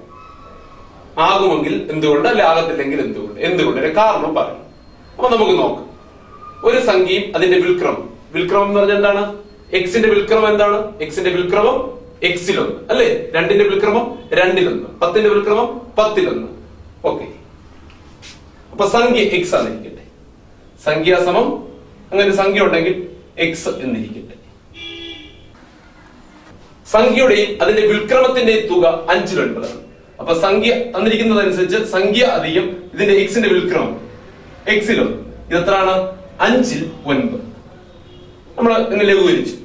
ആകുമെങ്കിൽ എന്തുകൊണ്ട്? അല്ലെ ആകത്തില്ലെങ്കിൽ എന്തുകൊണ്ട്? എന്തുകൊണ്ട്? ഒരു കാരണം പറയും അപ്പൊ നമുക്ക് നോക്കാം. ഒരു സംഖ്യയും അതിന്റെ വിൽക്രമം. വിൽക്രമം എന്ന് പറഞ്ഞാൽ എന്താണ്? എക്സിന്റെ വിൽക്രമം എന്താണ്? എക്സിന്റെ വിൽക്രമം എക്സിലൊന്ന് അല്ലെ? രണ്ടിന്റെ വിൽക്രമം രണ്ടിലൊന്ന്. പത്തിന്റെ വിൽക്രമം പത്തിലൊന്ന്. ഓക്കെ. അപ്പൊ സംഖ്യ എക്സ് ആണെന്നിരിക്കട്ടെ സംഖ്യാസമം അങ്ങനെ ഒരു സംഖ്യ ഉണ്ടെങ്കിൽ എക്സ് എന്നിരിക്കട്ടെ. സംഖ്യയുടെയും അതിന്റെ വിൽക്രമത്തിന്റെയും തുക അഞ്ചിലൊൻപതാണ്. അപ്പൊ സംഖ്യ തന്നിരിക്കുന്നതനുസരിച്ച് സംഖ്യ അധികം ഇതിന്റെ എക്സിന്റെ വിൽക്രമം എക്സിലും ഇത് എത്രയാണ് അഞ്ചിൽ ഒൻപത്. നമ്മൾ ഇതിനെ ലഘൂകരിച്ചു.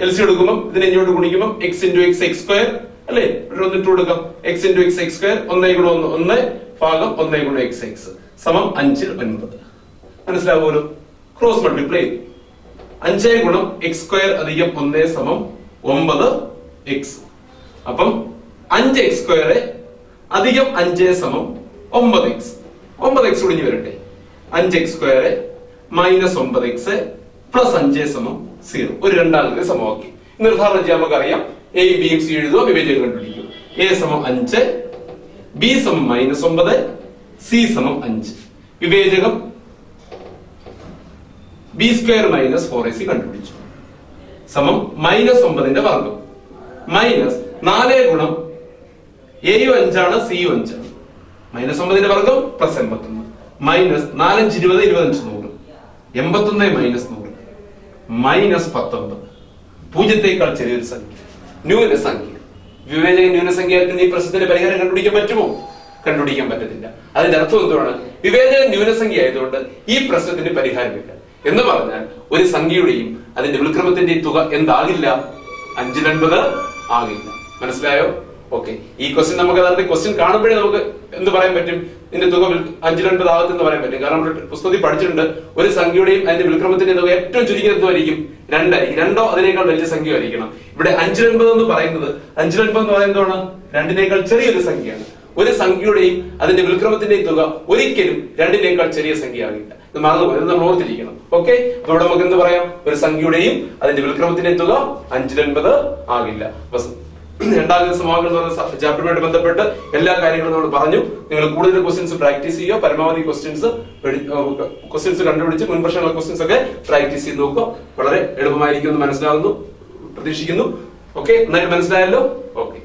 എൽ സി എടുക്കുമ്പോൾ ഇതിനെ ഇങ്ങോട്ട് ഗുണിക്കുമ്പോൾ X into X X square അല്ലേ? ഒന്ന് ടു കൊടുക്കാം. X into X X square ഒന്നേ ഗുണം ഒന്ന് ഒന്ന് ഭാഗം ഒന്നേ ഗുണം എക്സ് എക്സ് സമം അഞ്ചിൽ ഒൻപത്. മനസ്സിലാവുമല്ലോ ക്രോസ് മൾട്ടിപ്ലൈ അഞ്ചേ ഗുണം എക്സ് സ്ക്വയർ അധികം ഒന്നേ സമം ഒമ്പത് എക്സ് അപ്പം അഞ്ച് എക്സ് സ്ക്വയറെ അധികം അഞ്ച് സമം ഒമ്പത് എക്സ് ഒമ്പത് എക്സ് ഒളിഞ്ഞു വരട്ടെ. അഞ്ച് എക്സ് സ്ക്വയർ മൈനസ് ഒമ്പത് എക്സ് പ്ലസ് അഞ്ച് സമം സീറോ. ഒരു രണ്ടാമത്തെ സമവാക്യം. നിർധാരണം ചെയ്യാൻ നമുക്കറിയാം. എ ബി എക്സ് എഴുതുക വിവേചനം കണ്ടുപിടിക്കും എ സമം അഞ്ച് ബി സമം മൈനസ് ഒമ്പത് സി സമം അഞ്ച്. വിവേചകം B square minus four A C കണ്ടുപിടിച്ചു. സമം മൈനസ് ഒമ്പതിന്റെ വർഗം മൈനസ് നാല് ഗുണം എയും അഞ്ചാണ് സിയും അഞ്ചാണ് മൈനസ് ഒമ്പതിന്റെ വർഗം പ്ലസ് എൺപത്തൊന്ന്. മൈനസ് നാലഞ്ച് ഇരുപത് ഇരുപത്തഞ്ച് നൂറ്. എൺപത്തൊന്ന് മൈനസ് നൂറ്. മൈനസ് പത്തൊമ്പത്. പൂജ്യത്തേക്കാൾ ചെറിയൊരു സംഖ്യ. ന്യൂനസംഖ്യ വിവേചക ന്യൂനസംഖ്യത്തിന് ഈ പ്രശ്നത്തിന്റെ പരിഹാരം കണ്ടുപിടിക്കാൻ പറ്റുമോ? കണ്ടുപിടിക്കാൻ പറ്റത്തില്ല. അതിന്റെ അർത്ഥം എന്തുവാണ്? വിവേചക ന്യൂനസംഖ്യ ആയതുകൊണ്ട് ഈ പ്രശ്നത്തിന് പരിഹാരമില്ല. എന്ന് പറഞ്ഞാൽ ഒരു സംഖ്യയുടെയും അതിന്റെ വിൽക്രമത്തിന്റെയും തുക എന്താകില്ല? അഞ്ചിലൻപത് ആകില്ല. മനസ്സിലായോ? ഓക്കെ ഈ ക്വസ്റ്റ്യൻ നമുക്ക് അതായത് ക്വസ്റ്റ്യൻ കാണുമ്പോഴേ നമുക്ക് എന്ത് പറയാൻ പറ്റും? ഇതിന്റെ തുക വിൽ- അഞ്ചിലൻപത് ആകത്തെന്ന് പറയാൻ പറ്റും. കാരണം നമ്മൾ പുസ്തകത്തിൽ പഠിച്ചിട്ടുണ്ട്. ഒരു സംഖ്യയുടെയും അതിന്റെ വിൽക്രമത്തിന്റെ തുക ഏറ്റവും ചുരുങ്ങിയത് എന്തായിരിക്കും രണ്ടായിരിക്കും. രണ്ടോ അതിനേക്കാൾ വലിയ സംഖ്യ ആയിരിക്കണം ഇവിടെ അഞ്ചിലൻപത് എന്ന് പറയുന്നത് അഞ്ചിലൻപത് എന്ന് പറയുന്നത് രണ്ടിനേക്കാൾ ചെറിയൊരു സംഖ്യയാണ്. ഒരു സംഖ്യയുടെയും അതിന്റെ വിൽക്രമത്തിന്റെയും തുക ഒരിക്കലും രണ്ടിനേക്കാൾ ചെറിയ സംഖ്യ ആകില്ല ഇത് മറന്നുപോയി നമ്മൾ ഓർത്തിരിക്കണം. ഓക്കെ അപ്പൊ ഇവിടെ നമുക്ക് എന്ത് പറയാം? ഒരു സംഖ്യയുടെയും അതിന്റെ വിൽക്രമത്തിന്റെയും തുക അഞ്ചിലൻപത് ആകില്ല. രണ്ടാമത്തെ സമാഗം എന്ന് പറയുന്ന ചാപ്റ്ററുമായിട്ട് ബന്ധപ്പെട്ട് എല്ലാ കാര്യങ്ങളും നമ്മൾ പറഞ്ഞു. നിങ്ങൾ കൂടുതൽ ക്വസ്റ്റ്യൻസ് പ്രാക്ടീസ് ചെയ്യുക. പരമാവധി ക്വസ്റ്റ്യൻസ് ക്വസ്റ്റ്യൻസ് കണ്ടുപിടിച്ച് മുൻ ക്വസ്റ്റ്യൻസ് ഒക്കെ പ്രാക്ടീസ് ചെയ്ത് നോക്കുക. വളരെ എളുപ്പമായിരിക്കും എന്ന് മനസ്സിലാകുന്നു പ്രതീക്ഷിക്കുന്നു. ഓക്കെ നന്നായിട്ട് മനസ്സിലായല്ലോ? ഓക്കെ